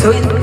sweet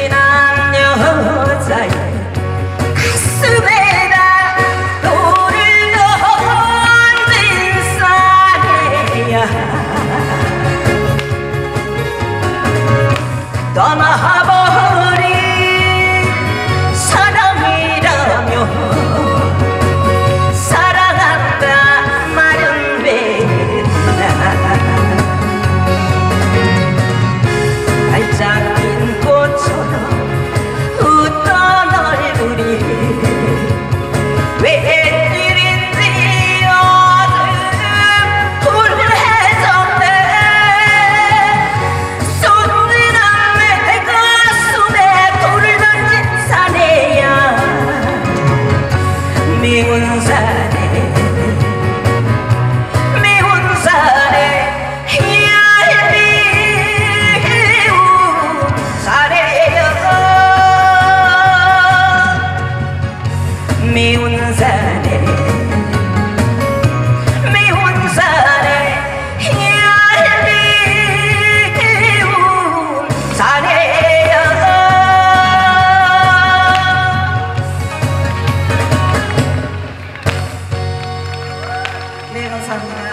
순진한 여자의 가슴에다 돌을 던진 사내야 떠나버 Sangat